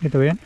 ¿Ya te bien?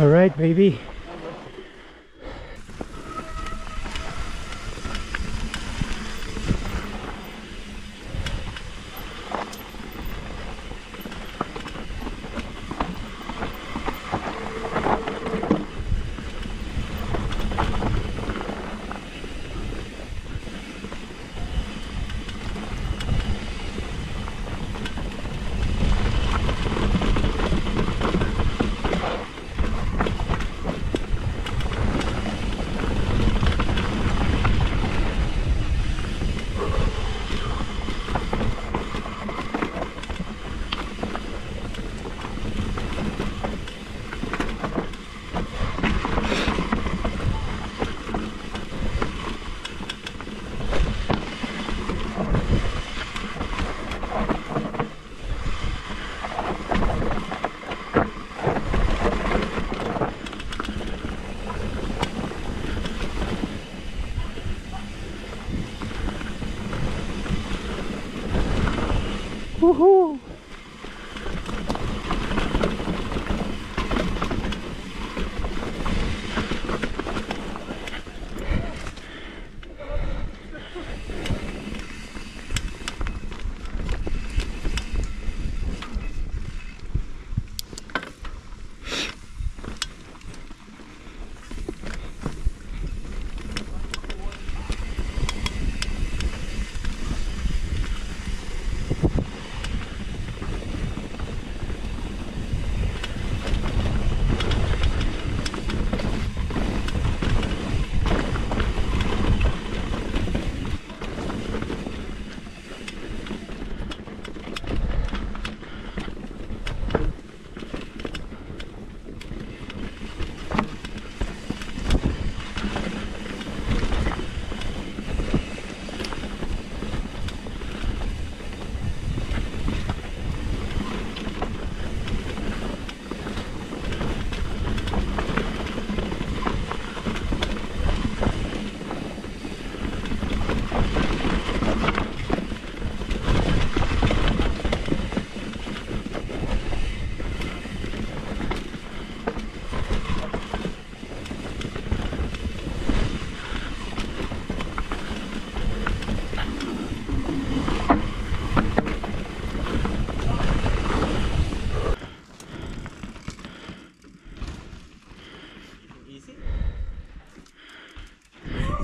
Alright, baby.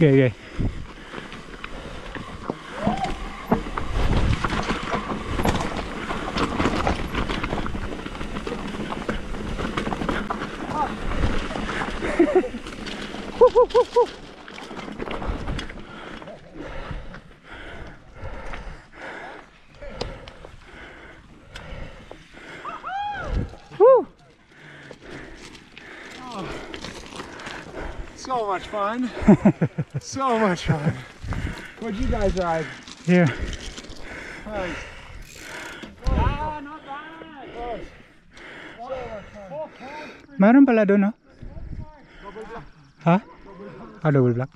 ghê ghê. So much fun. so much fun. What'd you guys ride? here Nice. Ah, not bad. meron pala doon no ha ah double black